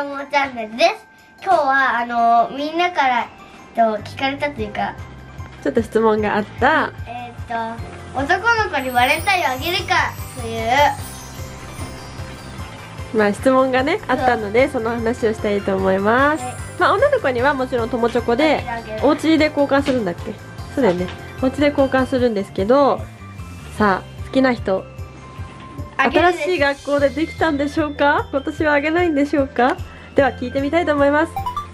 岩もチャンネルです。今日はあのみんなからと聞かれたというかちょっと質問があった。えっ、と男の子にバレンタインをあげるかという。まあ質問がねあったのでその話をしたいと思います。はい。まあ女の子にはもちろん友チョコでお家で交換するんだっけ？そうだよね。お家で交換するんですけどさあ好きな人新しい学校でできたんでしょうか？今年はあげないんでしょうか？では聞いてみたいと思います。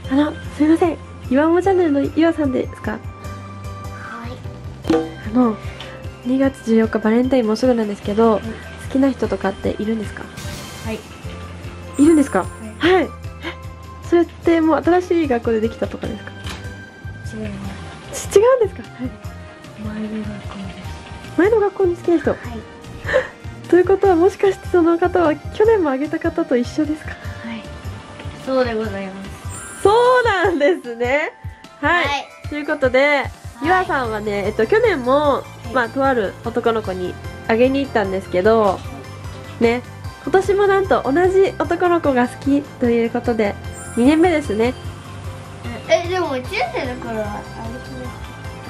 あのすいません。岩もチャンネルの岩さんですか？はい。あの2月14日バレンタインもうすぐなんですけど、好きな人とかっているんですか？はい。いるんですか？はい、え？それってもう新しい学校でできたとかですか？違います。ち違うんですか、はい、前の学校です。前の学校に好きな人？はい。ということはもしかしてその方は去年もあげた方と一緒ですか？はいそうでございます。そうなんですね。はい、はい。ということで、い。ゆあさんはね、えっと、去年も、い。まあ、とある男の子にあげに行ったんですけどね今年もなんと同じ男の子が好きということで2年目ですね。えでも1年生の頃はあ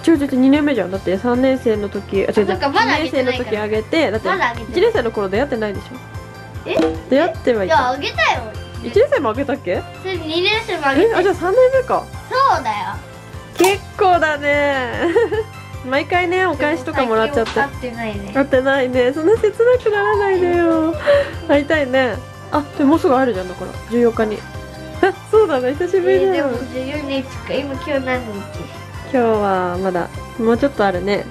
ちょいちょい2年目じゃん。だって3年生の時あ違う違うそっかまだ2年生の時あげてだってまだあげてない。1年生の頃出会ってないでしょ？え？出会ってはいれいやたあげたよ1年生もあげたっけ？それ2年生もあげてえあじゃあ3年目か。そうだよ。結構だね。毎回ねお返しとかもらっちゃって。最近会ってないね。会ってないね。そんな切なくならないでよ。会いたいね。あでもすぐあるじゃんだから。14日に。あそうだね。久しぶりだよ、えーでも14日か今今日何日？今日はまだもうちょっとあるね。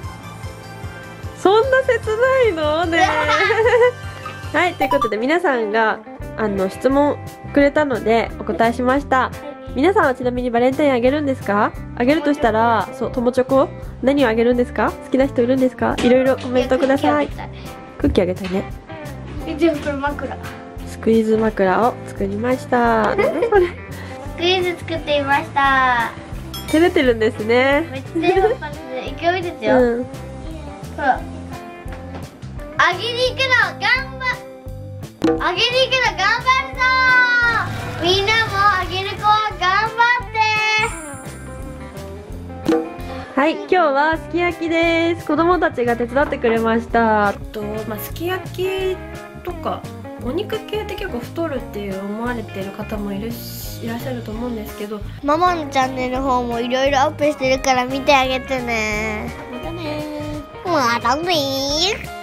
そんな切ないの？ね はいということで皆さんがあの質問くれたのでお答えしました。皆さんはちなみにバレンタインあげるんですか？あげるとしたらそう友チョコ？何をあげるんですか？好きな人いるんですか？いろいろコメントください。クッキーあげたいね。えでもこれ枕。スクイーズ枕を作りました。なんだこれクイズ作ってみました。照れてるんですね。めっちゃよかったですよ、うん。ほらあげに行くの頑張あげに行くの頑張るぞみんなもあげる子は頑張ってはい今日はすき焼きです。子供たちが手伝ってくれました。とまあすき焼きとかお肉系って結構太るっていう思われてる方もいるしいらっしゃると思うんですけど。ママのチャンネルの方もいろいろアップしてるから見てあげてね。またねまたね